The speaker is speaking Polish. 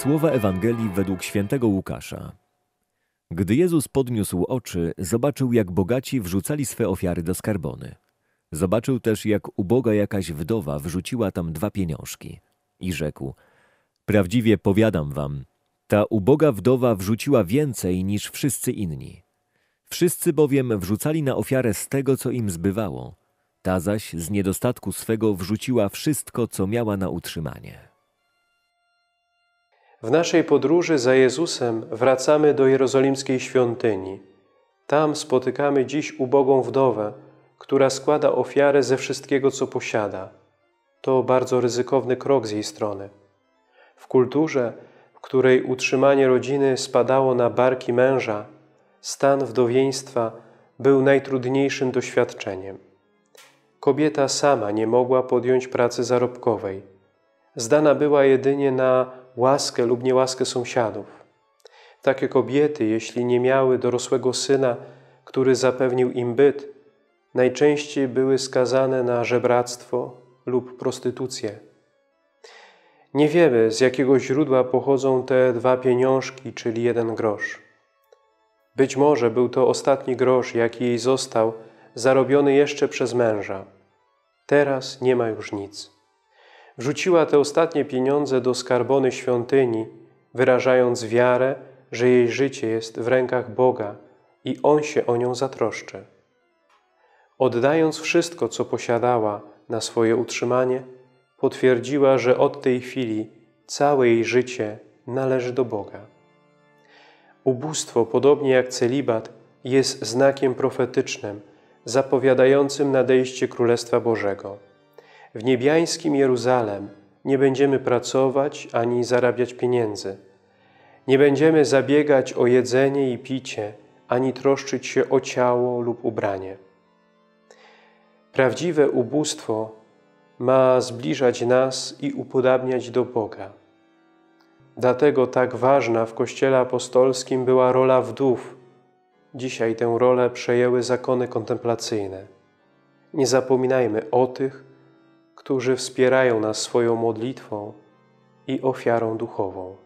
Słowa Ewangelii według świętego Łukasza. Gdy Jezus podniósł oczy, zobaczył, jak bogaci wrzucali swe ofiary do skarbony. Zobaczył też, jak uboga jakaś wdowa wrzuciła tam dwa pieniążki. I rzekł, prawdziwie powiadam wam, ta uboga wdowa wrzuciła więcej niż wszyscy inni. Wszyscy bowiem wrzucali na ofiarę z tego, co im zbywało. Ta zaś z niedostatku swego wrzuciła wszystko, co miała na utrzymanie. W naszej podróży za Jezusem wracamy do jerozolimskiej świątyni. Tam spotykamy dziś ubogą wdowę, która składa ofiarę ze wszystkiego, co posiada. To bardzo ryzykowny krok z jej strony. W kulturze, w której utrzymanie rodziny spadało na barki męża, stan wdowieństwa był najtrudniejszym doświadczeniem. Kobieta sama nie mogła podjąć pracy zarobkowej. Zdana była jedynie na łaskę lub niełaskę sąsiadów. Takie kobiety, jeśli nie miały dorosłego syna, który zapewnił im byt, najczęściej były skazane na żebractwo lub prostytucję. Nie wiemy, z jakiego źródła pochodzą te dwa pieniążki, czyli jeden grosz. Być może był to ostatni grosz, jaki jej został, zarobiony jeszcze przez męża. Teraz nie ma już nic. Wrzuciła te ostatnie pieniądze do skarbony świątyni, wyrażając wiarę, że jej życie jest w rękach Boga i On się o nią zatroszczy. Oddając wszystko, co posiadała na swoje utrzymanie, potwierdziła, że od tej chwili całe jej życie należy do Boga. Ubóstwo, podobnie jak celibat, jest znakiem profetycznym, zapowiadającym nadejście Królestwa Bożego. W niebiańskim Jeruzalem nie będziemy pracować ani zarabiać pieniędzy. Nie będziemy zabiegać o jedzenie i picie, ani troszczyć się o ciało lub ubranie. Prawdziwe ubóstwo ma zbliżać nas i upodabniać do Boga. Dlatego tak ważna w Kościele apostolskim była rola wdów. Dzisiaj tę rolę przejęły zakony kontemplacyjne. Nie zapominajmy o tych, którzy wspierają nas swoją modlitwą i ofiarą duchową.